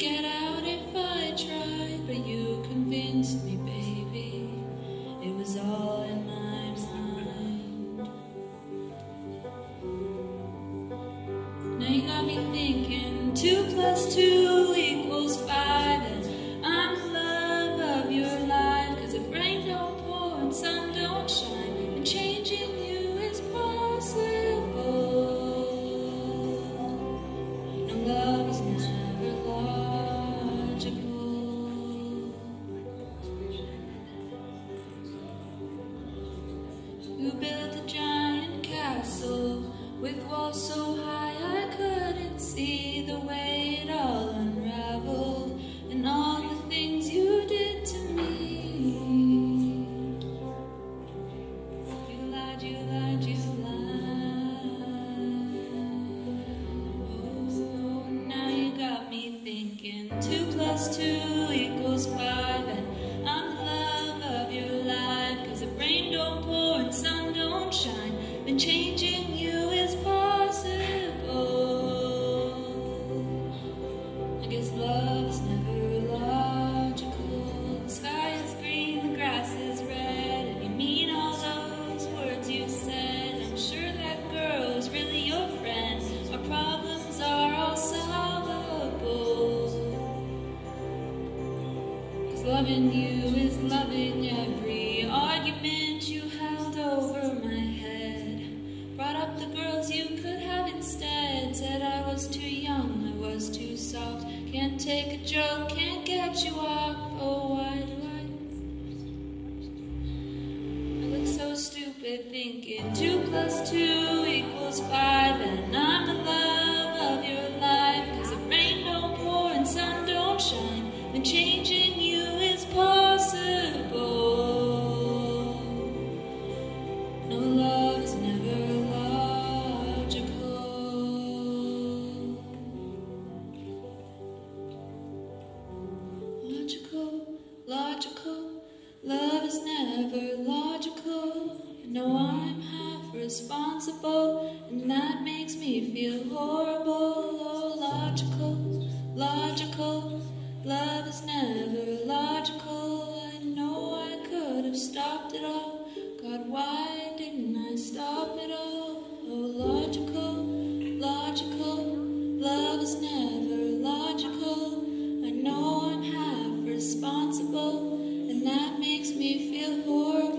get out if I tried. But you convinced me, baby. It was all in my mind. Now you got me thinking two plus two plus two equals five, loving you is loving every argument you held over my head. Brought up the girls you could have instead. Said I was too young, I was too soft. Can't take a joke, can't get you off. Oh, why do I? I look so stupid thinking two plus two equals five, and I'm that makes me feel horrible. Oh, logical, logical, love is never logical. I know I could have stopped it all. God, why didn't I stop it all? Oh, logical, logical, love is never logical. I know I'm half responsible, and that makes me feel horrible.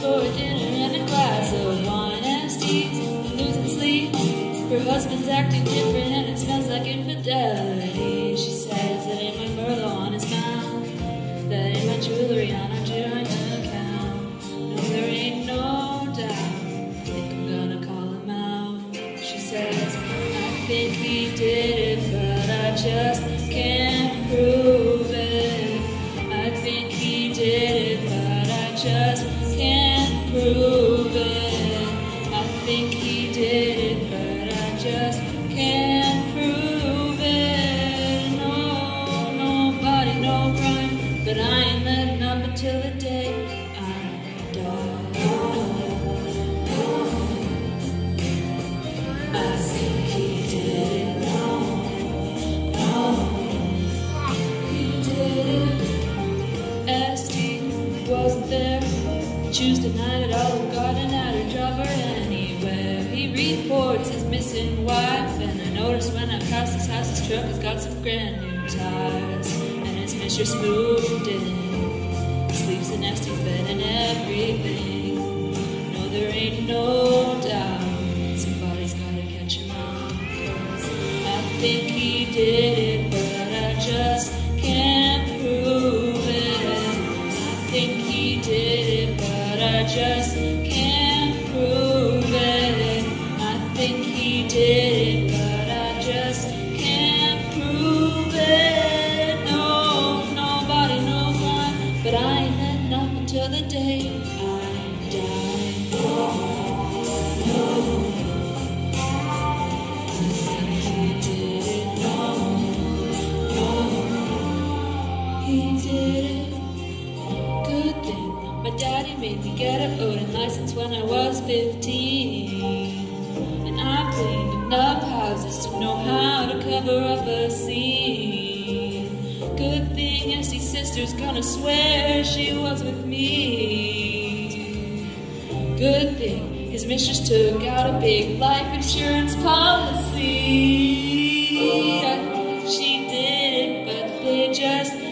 For a dinner and a glass of wine. Asked he's losing sleep. Her husband's acting different and it smells like infidelity. She says that ain't my Merlot on his mouth, that ain't my jewelry on our joint account. No, there ain't no doubt. Think I'm gonna call him out. She says, I think he did it, but I just can't prove it. I think he did it, but I just Oh, Tuesday night at Olive Garden at her job or anywhere. He reports his missing wife, and I noticed when I passed his house, his truck has got some brand new tires. And his mistress moved in. Sleeps in Esty's bed and everything. No, there ain't no doubt. Somebody's gotta catch him out. 'Cause I think he did it, but I just can't prove it. I think he did it, I just can't prove it. I think he did it, but I just can't prove it. No, nobody knows why, but I letting up until the day I die. Made me get a voting license when I was 15. And I cleaned enough houses to know how to cover up a scene. Good thing Esty's sister's gonna swear she was with me. Good thing his mistress took out a big life insurance policy. I think she did it, but they just